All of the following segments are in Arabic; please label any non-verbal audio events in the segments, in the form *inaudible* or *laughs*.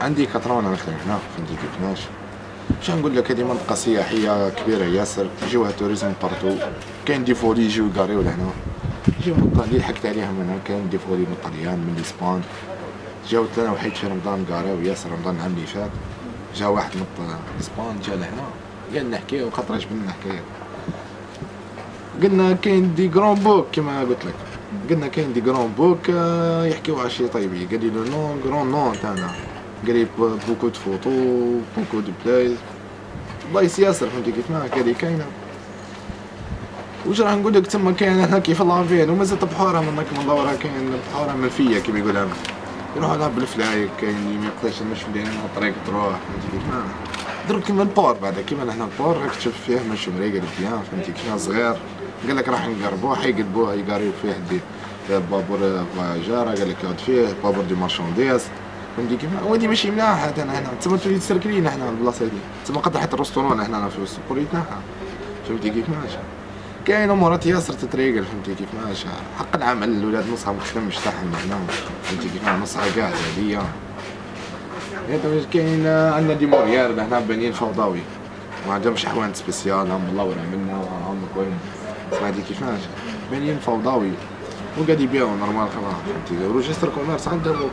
عندي كاترون نخدم هنا فهمتي كيفاش واش نقول لك؟ هذه منطقة سياحية كبيرة ياسر. يجيوها توريزم بارتو كاين دي فولي يجيو يقاريو لهنا. يجيو اللي حكت عليهم هنا. كاين دي فولي من الطليان من الاسبان جاو لنا وحيد في رمضان قاريو. ياسر رمضان العام اللي فات. جا واحد من الاسبان جا لهنا. قال نحكيو خاطر عجبنا الحكاية قلنا كاين دي جرون بوك كما قلت لك. قلنا كاين دي جرون بوك آه، يحكيو على شي طيبي قال لي لو نون جرون نون تاعنا. قال لي بوكو دو فوتو بوكو دو بلايز. بلايص ياسر فهمتي كيف ما؟ قال لي كاينة. واش راح نقول لك تما كاين هنا *laughs* كيف لافين ومازال بحوره منك مدوره كاين بحورة ملفيه كيما يقولها. يروحوا لها بالفلايك كاين اللي ما يقدرش يمشي لنا الطريق تروح فهمتي كيف ما؟ دروك كيما البور بعد كيما هنا البور راك تشوف فيه ماشي مريقل بيان فهمتي كيما صغير. قال لك راح نقربوه حيقلبوه يقاريو فيه دي بابور فواجارة قال لك يقعد فيه بابور دي مارشانديز. فهمتي كيف؟ وهادي ماشي ملاحة أنا هنا تما تولي تسركلين هنا البلاصة هادي تما قد حتى الرستورون هنا في القرى يتنحى فهمتي كيف؟ ماشي. كاين أمورات ياسر تتريقل. فهمتي كيف؟ ماشي. حق العمل الأولاد نصها ما تخدمش تاعهم هنا فهمتي كيف؟ نصها قاعدة هادية كاين عندنا دي موريال لهنا بانيين فوضوي ما عندهمش حوانت سبيسيال هم الله ورا منا هم كوين سمعتي كيفاش بانيين فوضوي وقاعد يبيعوا normal خلاص فهمتي registre commerce عندهم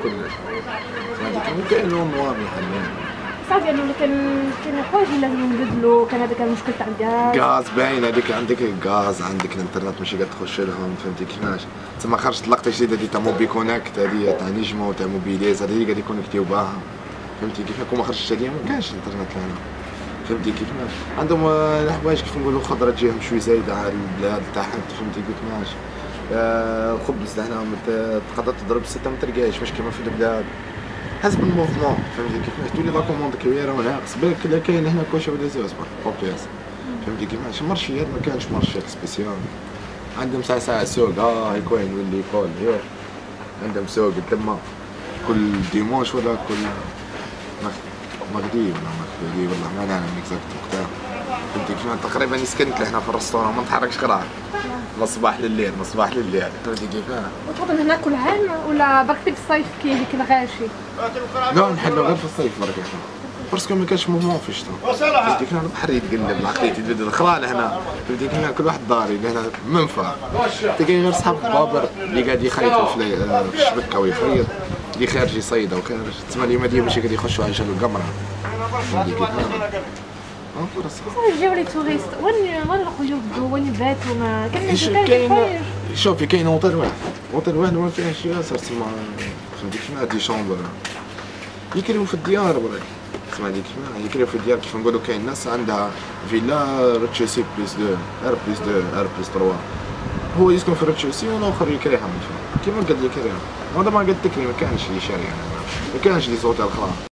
كاين لهم موامي حاليا صافي انه كان كان حوايج اللي لازم نبدلوا كان هذاك المشكل تاع الغاز غاز باين هذيك عندك الغاز عندك الانترنت ماشي قاعد تخش لهم فهمتي كيفاش تما خرجت لقطه جديده تاع Mobiconnect هذه تاع نجمو تاع موبيليز هذه اللي قاعد يكونكتيو باها فهمتي كيف كون ما خرجتش هذه ما كانش الانترنت لهنا فهمتي كيف عندهم الحوايج كيف نقولوا خضرة تجيهم شوي زايدة على البلاد تحت فهمتي قلت ماشي الخبز لهنا تقدر تضرب ستة ما تلقاش مش كيما في البلاد. حسب ال mouvement فهمتي كيفاش تولي la commande كبيرة وناقص بالك لا كاين هنا كوشة ولا زوز اوبياس فهمتي كيفاش مارشيات ما كانش مارشيات spécial. عندهم ساعة ساعة سوق آه يكون يولي يقول عندهم سوق تما كل dimanche ولا كل mardi ولا mardi والله ما نعلم exact وقتها. فهمتي كيف تقريبا سكنت لهنا في ال restaurant ما نتحركش غير من الصباح لليل من الصباح لليل. فهمتي كيف؟ وتفضل هنا كل عام ولا برك في الصيف كي هذيك الغاشي لا نحلو غير في الصيف برك إحنا. parce que ما كانش mouvement في الشتاء فهمتي كيف البحر يتقلب العقلية يتبدل. الخرا هنا. فهمتي كيف كل واحد داري هنا منفى. تلقى غير صحاب بابر اللي قاعد يخيطوا في الشبكة ويخيط. اللي خارج يصيد أو خارج تسمى اليوم هذه ماشي قاعد يخشوا على جبل كيف يجيو les touristes. وين وين يبدوا وين يباتوا ما كاين كاين شوفي كاين اوتيل واحد. اوتيل واحد ما فيهش ياسر تسمى فهمتي كيف des chambres يكريو في الديار برك تسمى هذيك يكريو في الديار. كيف نقولوا كاين ناس عندها فيلا rez-de-chaussée plus deux R plus deux R plus trois. هو يسكن في روتشيسي والاخر يكريها من فوق كيما لي كريها هذا ما قلت لك ما كانش لي شاري ما كانش لي صوت الخلاص.